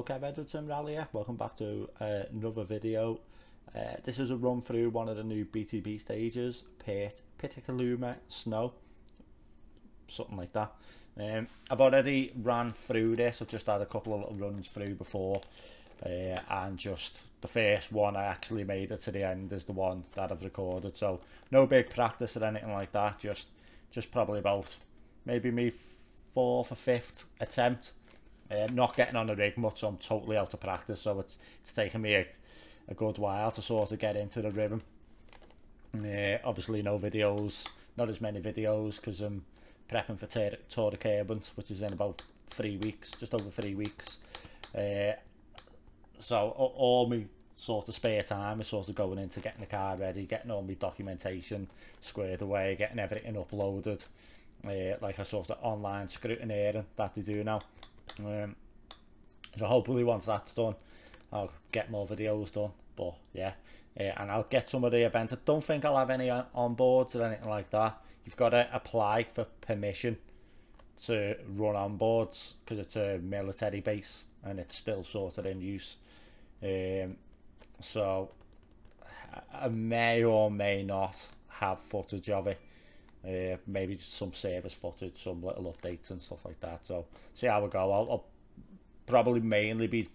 Hello, Kev Edwardson Rally. Welcome back to uh, another video. Uh, this is a run through one of the new BTB stages, Pit Pitakaluma Snow, something like that. Um, I've already ran through this, I've just had a couple of little runs through before, uh, and just the first one I actually made it to the end is the one that I've recorded. So no big practice or anything like that, just just probably about maybe me fourth or fifth attempt uh, not getting on the rig much, so I'm totally out of practice. So it's it's taken me a, a good while to sort of get into the rhythm. Uh, obviously, no videos, not as many videos because I'm prepping for Tour de Carbon, which is in about three weeks, just over three weeks. Uh, so all my sort of spare time is sort of going into getting the car ready, getting all my documentation squared away, getting everything uploaded, uh, like a sort of online scrutineering that they do now. Um, so hopefully once that's done, I'll get more videos done. But yeah, uh, and I'll get some of the events. I don't think I'll have any on boards or anything like that. You've got to apply for permission to run on boards because it's a military base and it's still sort of in use. Um, so I may or may not have footage of it. Uh, maybe just some service footage, some little updates and stuff like that. So see how we go. I'll, I'll probably mainly be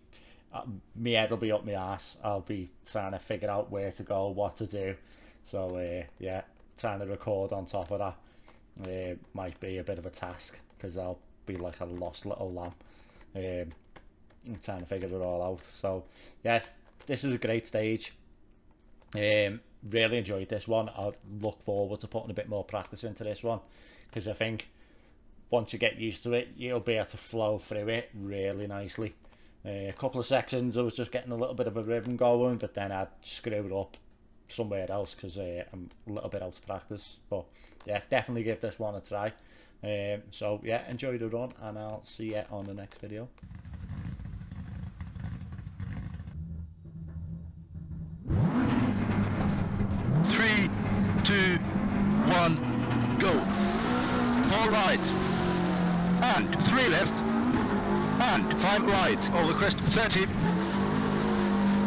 uh, my head will be up my ass. I'll be trying to figure out where to go, what to do. So uh, yeah, trying to record on top of that uh, might be a bit of a task because I'll be like a lost little lamb. Um, I'm trying to figure it all out. So yeah, this is a great stage. Um, really enjoyed this one. I look forward to putting a bit more practice into this one because I think once you get used to it, you'll be able to flow through it really nicely. Uh, a couple of sections I was just getting a little bit of a rhythm going, but then I'd screw it up somewhere else because uh, I'm a little bit out of practice. But yeah, definitely give this one a try. Um, so yeah, enjoy the run and I'll see you on the next video. two, one, go. Four right, and three left, and five right, over the crest 30,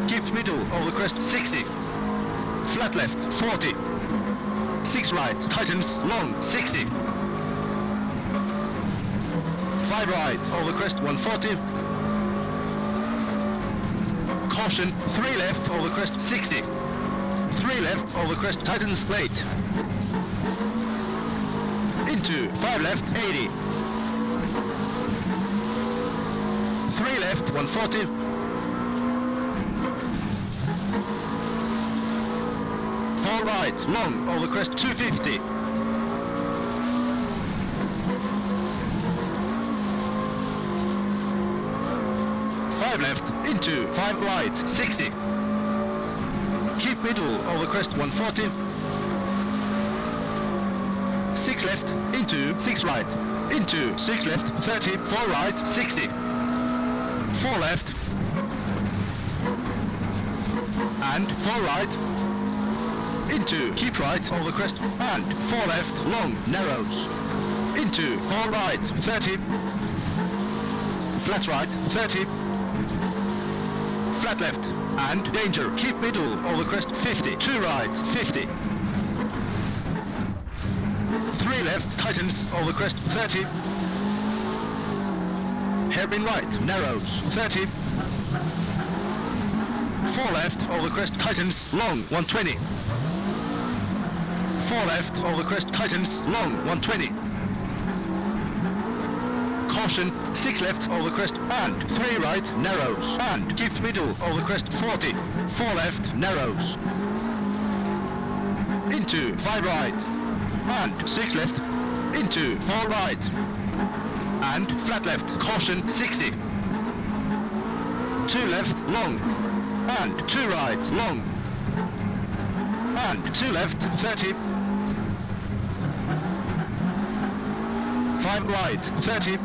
keep middle, over the crest 60, flat left 40, six right, tightens long 60, five right, over crest 140, caution, three left, over the crest 60, three left. Over the crest tightens late. Into five left 80. Three left 140. Four right long over crest 250. Five left into five right 60 keep middle over crest 140. Six left, into six right, into six left, 30, four right, 60. Four left, and four right, into keep right over crest, and four left, long, narrows, into four right, 30, flat right, 30, flat left, and danger, keep middle, over crest 50, two right, 50. Three left, tightens, over crest 30. Hairpin right, narrows, 30. Four left, over crest, tightens, long, 120. Four left, over crest, tightens, long, 120 caution, 6 left over crest and 3 right, narrows, and keep middle over crest 40, 4 left, narrows, into 5 right, and 6 left, into. 4 right, and flat left, caution. 60, 2 left, long, and 2 right, long, and 2 left, 30, 5 right, 30,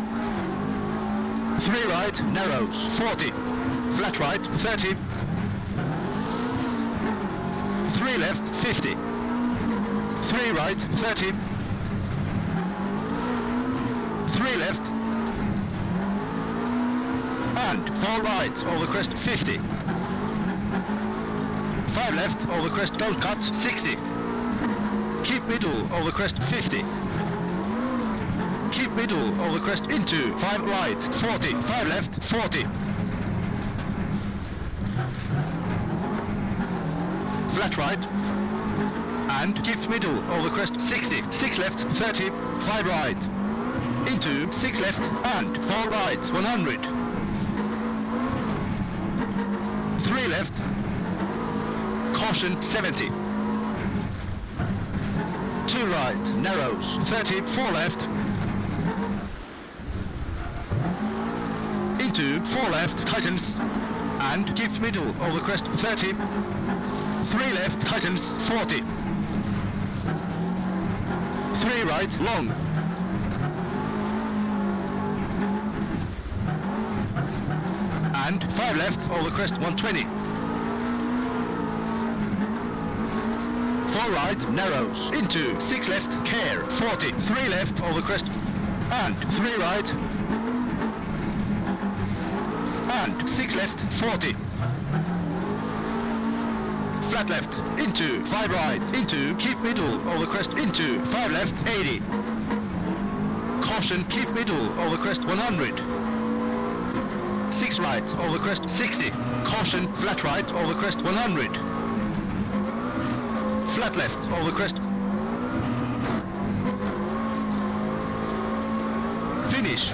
3 right, narrows, 40. Flat right, 30. 3 left, 50. 3 right, 30. 3 left. and 4 right over crest 50. 5 left over crest don't cut 60. Keep middle over crest 50. Keep middle over crest into 5 right 40. 5 left 40. Flat right and keep middle over crest. 60. 6 left 30. 5 right. Into. 6 left and 4 right. 100 3 left. Caution 70 2 right narrows. 30 4 left. Into. 4 left tightens. And keep middle over crest 30 3 left tightens. 40 3 right long and 5 left over crest 120. 4 right narrows into 6 left care 40. 3 left over crest and 3 right and 6 left 40. Flat left into 5 right into keep middle over crest into 5 left 80. Caution keep middle over crest 100. 6 right, over crest 60. Caution, flat right, over crest 100. Flat left, over crest. Finish.